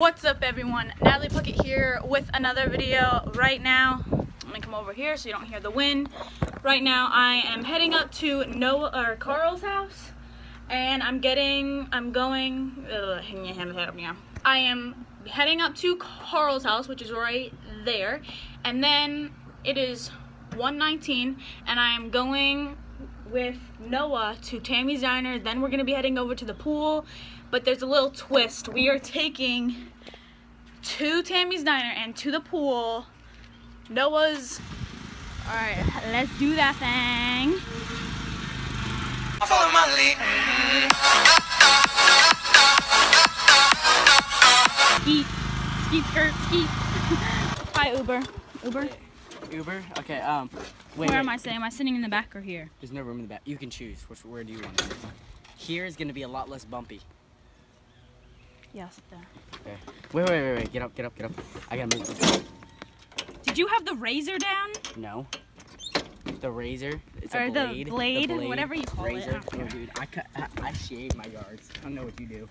What's up everyone? Natalie Puckett here with another video right now. I'm gonna come over here so you don't hear the wind. Right now I am heading up to Noah or Carl's house and I'm getting I'm going I am heading up to Carl's house which is right there and then it is 119 and I am going with Noah to Tammy's Diner then we're gonna be heading over to the pool but there's a little twist. We are taking to Tammy's Diner and to the pool. Noah's. All right, let's do that thing. Follow my lead. Skeet, skeet skirt, skeet. Hi Uber, Uber. Uber? Okay, um, wait, Where wait. am I sitting? Am I sitting in the back or here? There's no room in the back. You can choose. Which, where do you want to sit? Here is going to be a lot less bumpy. Yeah, sit there. Okay. Wait, wait, wait, wait. Get up, get up, get up. I gotta move. Did you have the razor down? No. The razor. It's Or a the blade. the blade, whatever you call it, razor. No, dude, I, cut, I, I shave my yards. I don't know what you do.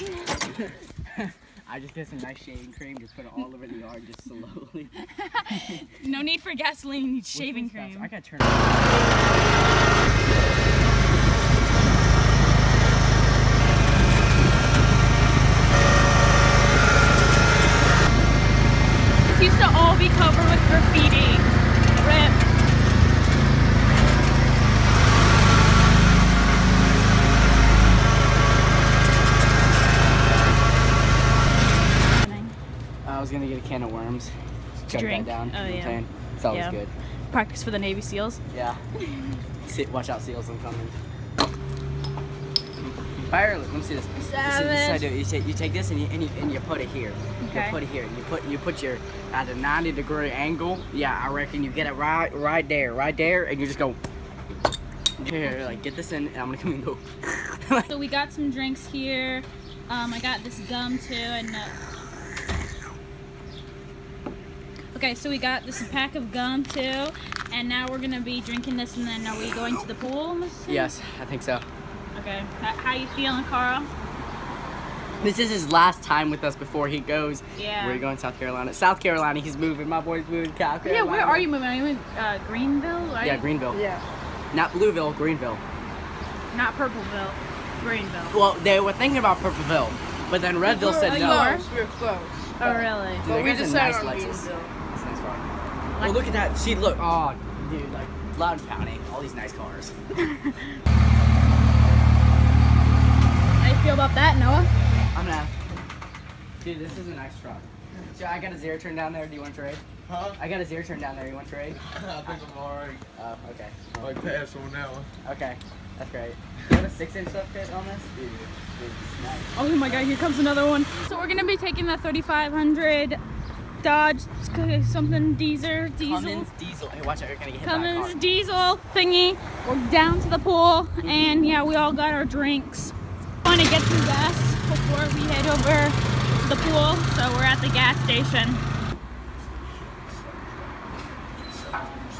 I just get some nice shaving cream, just put it all over the yard, just slowly. No need for gasoline, you need shaving cream. I gotta turn it. This used to all be covered with graffiti. Rip. I was gonna get a can of worms. Drink? that down. Oh, you know what I'm yeah. It's always Yeah. good. Practice for the Navy SEAls. Yeah. Sit, watch out, seals incoming. Fire, let me see this. This is, this is how I Savage. do. You take, you take this and you, and you, and you put it here. Okay. You put it here. You put you put your at a 90 degree angle. Yeah, I reckon you get it right right there, right there, and you just go. Here, like get this in, and I'm gonna come and go. So we got some drinks here. Um, I got this gum too, and uh, okay, so we got this pack of gum too, and now we're gonna be drinking this, and then are we going to the pool? Yes, I think so. Okay. H- How you feeling, Carl? This is his last time with us before he goes. Yeah. We're going to South Carolina. South Carolina, he's moving. My boy's moving. to South Yeah. Where are you moving? Are you in uh, Greenville? Right? Yeah, Greenville. Yeah. Not Blueville, Greenville. Not Purpleville. Greenville. Well, they were thinking about Purpleville, but then Redville said Oh, no. you are? Close, we're close. Oh, really? Dude, But we guy's a decided nice on Lexus. Greenville. That's nice car. Oh, look at that. See, look. Oh, dude, like Loudon County, all these nice cars. How you feel about that, Noah? I'm gonna. Dude, this is a nice truck. So I got a zero turn down there. Do you want to trade? Huh? I got a zero turn down there. You want to trade? I think I'm alright. Oh, okay. I pass on that one. Okay, that's great. You have a six inch up fit on this? Dude, dude, it's nice. Oh my god, here comes another one. So we're gonna be taking the 3500 Dodge uh, something diesel, diesel. Cummins diesel. Hey, watch out! You're gonna get hit Cummins by a car. diesel thingy. We're down to the pool, and yeah, we all got our drinks. Want to get some gas before we head over the pool, so we're at the gas station.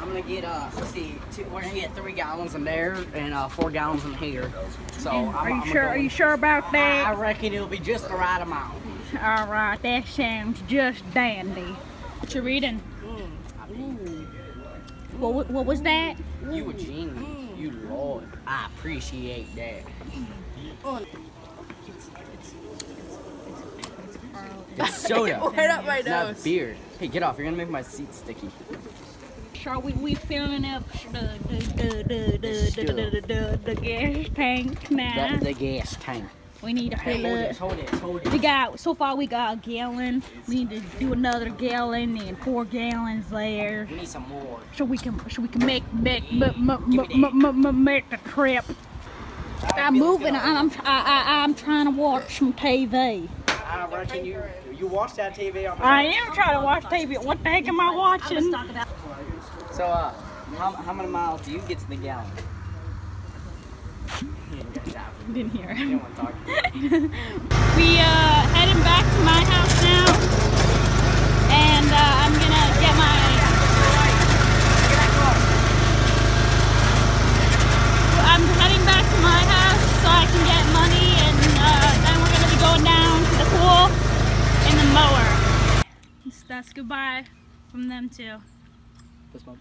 I'm gonna get uh, let's see, two, we're gonna get three gallons in there and uh, four gallons in here. So I'm, Are you I'm sure? Gonna Are you sure about I, I reckon it'll be just the right amount. All right, that sounds just dandy. What you reading? What, wa- what was that? You a genius, you lord. I appreciate that. It's soda. Right up my It's not nose. beer. Hey, get off! You're gonna make my seat sticky. Sure, we we filling up the the the the the, the, the, the gas tank now. The, the gas tank. we need to Hey, fill hold up. this, hold it, hold it. We got so far we got a gallon. We need to do another gallon and four gallons there, We need some more. so we can so we can make make make the trip. I'm moving. I'm I, I, I'm trying to watch some TV. I reckon you you watch that TV on I am trying to watch TV. What the heck am I watching? So, uh, how, how many miles do you get to the gallon? Didn't hear. You don't want to talk. We uh heading back to my house now, and uh, I'm gonna get my. I'm heading back to my house so I can get money, and uh, then we're gonna be going down to the pool, and Goodbye from them too. This one.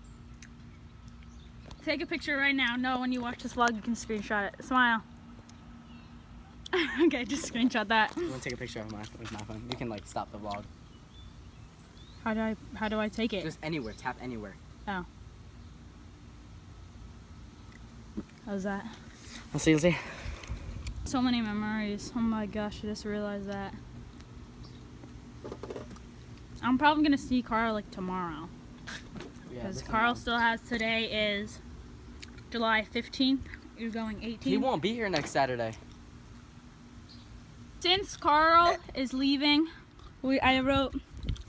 Take a picture right now. No, when you watch this vlog, you can screenshot it. Smile. okay, just screenshot that. I'm gonna take a picture of my with my phone. You can like stop the vlog. How do I how do I take it? Just anywhere. Tap anywhere. Oh. How's that? I'll see you see. So many memories. Oh my gosh, I just realized that. I'm probably gonna see Carl like tomorrow. Because one. Carl still has today is July 15th. You're going 18th. He won't be here next Saturday. Since Carl is leaving, we I wrote.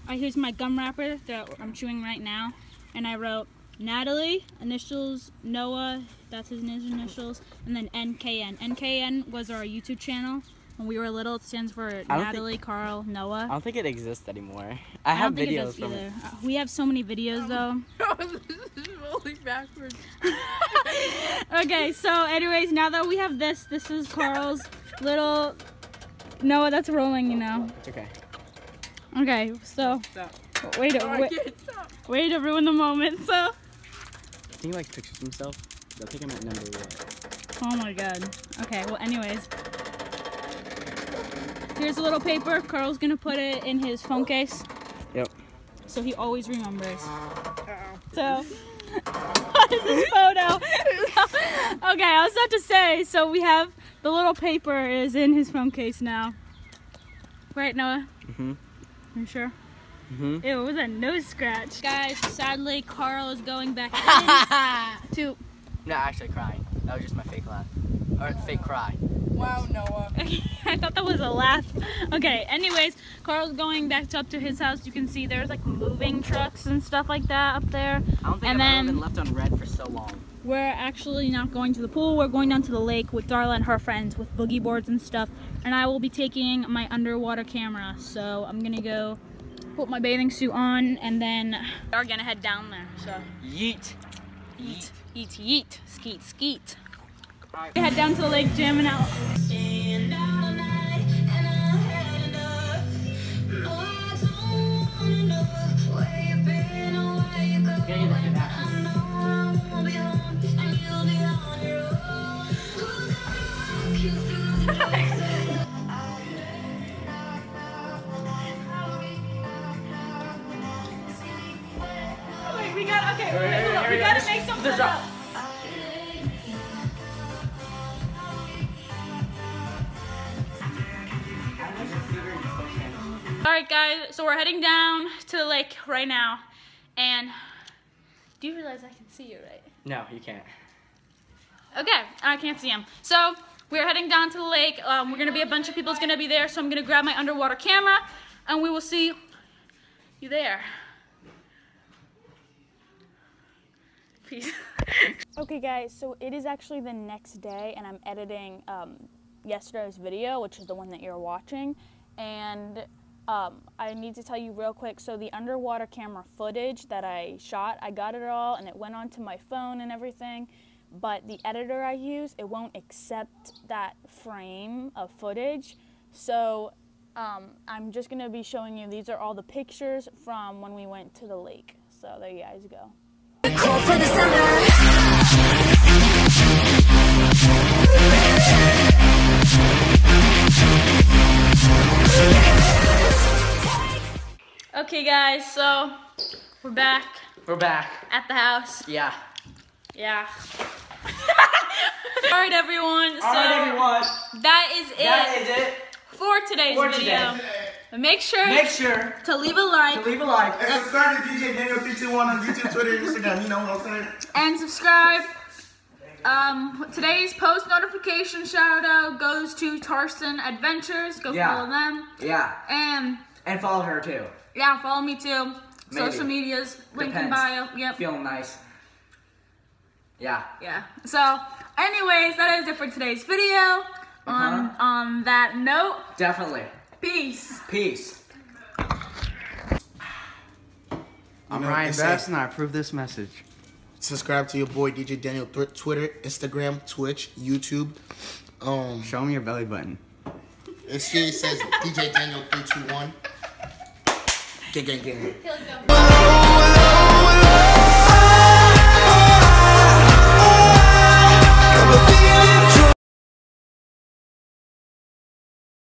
I here's my gum wrapper that I'm chewing right now, and I wrote Natalie initials Noah. That's his initials, and then NKN. NKN was our YouTube channel when we were little. It stands for think- Natalie, Carl, Noah. I don't think it exists anymore. I, have don't think it videos does from either. Uh, We have so many videos though. this is really backwards. okay, so anyways, now that we have this, this is Carl's little Noah that's rolling, you know. It's okay. Okay, so Stop. wait, Oh, I wait, way to ruin the moment. So, I think he likes pictures of himself. I think I'm at number one. oh my god. Okay, well, anyways, here's a little paper. Carl's gonna put it in his phone case. Yep. So he always remembers. So, what is this photo? okay, I was about to say. So we have the little paper is in his phone case now. Right, Noah? Mhm. You sure? Mhm. Ew, it was a nose scratch. Guys, sadly, Carl is going back in to. No, actually crying. That was just my fake laugh. Or fake cry. Wow, Noah. I thought that was a laugh. Okay, anyways, Carl's going back up to his house. You can see there's like moving trucks and stuff like that up there. I don't think And I've then- been left on red for so long. We're actually not going to the pool. We're going down to the lake with Darla and her friends with boogie boards and stuff. And I will be taking my underwater camera. So I'm gonna go put my bathing suit on and then we're gonna head down there. So Yeet. eat, eat, yeet, skeet, skeet. We head down to the lake gym and out. Staying All right, guys. So we're heading down to the lake right now, and do you realize I can see you, right? No, you can't. Okay, I can't see him. So we're heading down to the lake. Um, we're gonna be a bunch of people's gonna be there. So I'm gonna grab my underwater camera, and we will see you there. Peace. okay, guys. So it is actually the next day, and I'm editing um, yesterday's video, which is the one that you're watching, and. Um, I need to tell you real quick. So the underwater camera footage that I shot, I got it all, and it went onto my phone and everything but the editor I use, it won't accept that frame of footage. So um, I'm just gonna be showing you, these are all the pictures from when we went to the lake. So there you guys go. Okay guys, so we're back We're back. at the house. Yeah. Yeah. all right everyone, so Alright, everyone. that is it That is it. for today's For video. today. Make sure Make sure to leave a like to leave a like. And subscribe to DJ Daniel 321 on YouTube, Twitter, Instagram. You know what I'm saying? and subscribe. Um, today's post notification shout out goes to Tarson Adventures. Go Yeah. follow them. Yeah. And And follow her too. Yeah, follow me too. Maybe. Social medias, link in bio. Yep. Feeling nice. Yeah. Yeah. So, anyways, that is it for today's video. On Uh-huh. on that note, Definitely. peace. Peace. I'm Ryan Bass, and I approve this message. Subscribe to your boy DJ Daniel th- Twitter, Instagram, Twitch, YouTube. Um, Show me your belly button. it she says DJ Daniel 321. Gang, gang, gang.